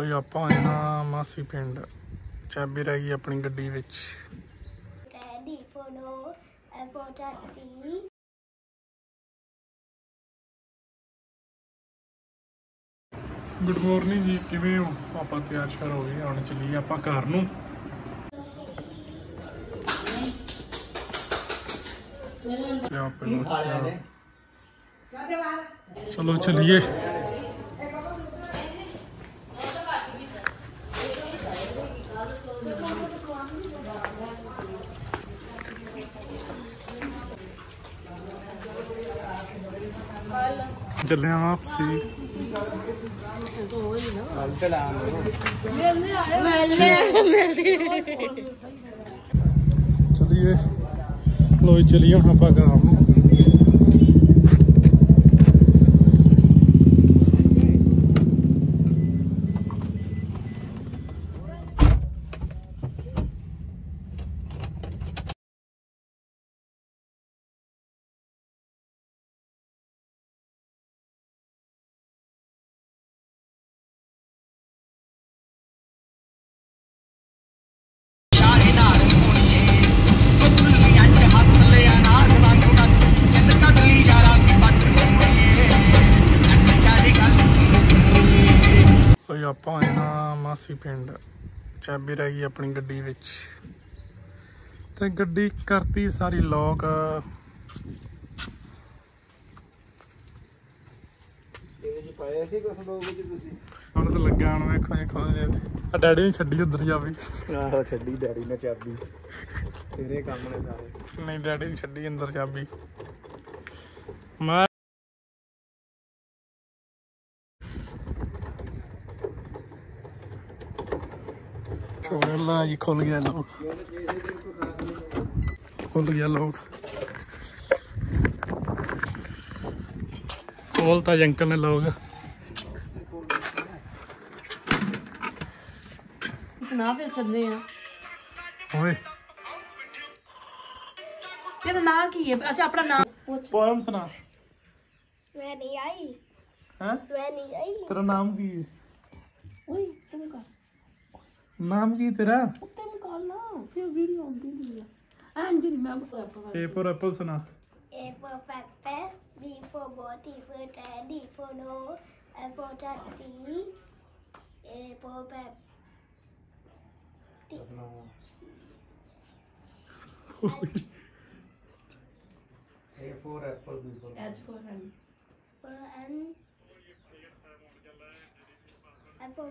ਓਏ ਆਪਾਂ ਆਏ ਹਾਂ ਮਾਸੀ ਪਿੰਡ। ਚਾਬੀ ਰਹਿ ਗਈ ਆਪਣੀ ਗੱਡੀ ਵਿੱਚ। For daddy. ਗੁੱਡ ਮਾਰਨਿੰਗ ਜੀ ਕਿਵੇਂ ਹੋ? ਆਪਾਂ ਤਿਆਰ ਸ਼ਰ ਹੋ ਗਏ ਹੁਣ ਚੱਲੀਏ ਆਪਾਂ ਘਰ ਨੂੰ। ਚਲੋ ਚਲਿਏ। चल रहे हैं वापसी। चलिए लो चलिए हम आप ਆਪਾਂ ਆਏ ਹਾਂ ਮਾਸੀ ਪਿੰਡ। ਚਾਬੀ ਰਹਿ ਗਈ ਆਪਣੀ ਗੱਡੀ ਵਿੱਚ। ਤੇ ਗੱਡੀ ਕਰਤੀ ਸਾਰੀ ਲੋਕ ਇਹਦੇ ਚ ਪਾਇਆ ਸੀ ਕੁਛ ਲੋਕ ਵਿੱਚ ਤੁਸੀਂ? ਹੁਣ ਤਾਂ ਲੱਗਾ ਹੁਣ ਵੇਖੋ ਵੇਖੋ ਆ ਡੈਡੀ ਨੇ ਛੱਡੀ ਉੱਧਰ ਜਾਵੇ ਆਹੋ ਛੱਡੀ ਡੈਡੀ ਨੇ ਚਾਬੀ। ਤੇਰੇ ਕੰਮ ਨੇ ਸਾਰੇ। ਨਹੀਂ ਡੈਡੀ ਨੇ ਛੱਡੀ ਅੰਦਰ ਚਾਬੀ। ਮੈਂ शुक्र ये खुल गया लॉक खुल गया लॉक खोलता अंकल ने लॉक ना पे चलने हैं ओए तेरा नाम की है अच्छा अपना नाम पोएम सुना मैं नहीं आई हैं मैं नहीं आई तेरा नाम की है नाम की तेरा उत्तम काला एप्पल एप्पल सुना apple paper we for body for teddy for no apple teddy apple Pep A for apple, B for apple. H for N. For N. A for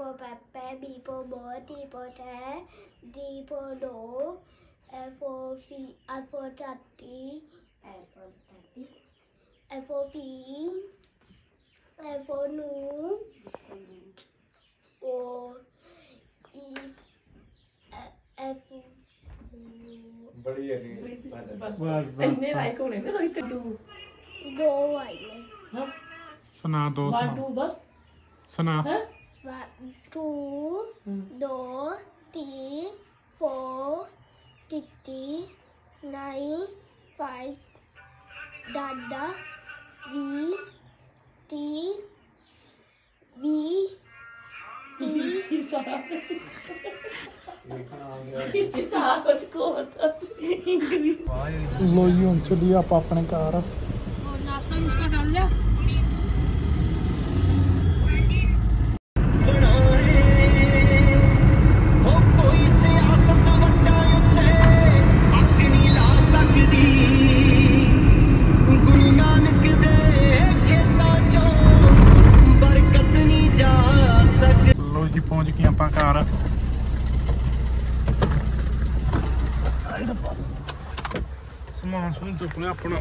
for pepper, B for ball, T for tear, D for door, F for fee, R for tutty, F for tutty, F for fee, F for noon, O, E, F बड़ी अन्य like होने में Rohit to दो आइए हाँ सुना दो सुना बस सुना हाँ टू दो तीन फोर टिटी नाइन फाइव डाडा वी चलिए आप अपने घर। नाश्ता नुश्ता कर लिया? ਪਹੁੰਚ ਗਏ ਆਪਾਂ ਘਰ ਸਮਾਨ ਸਮੂਨ ਚੁੱਕ ਲਿਆ ਆਪਣਾ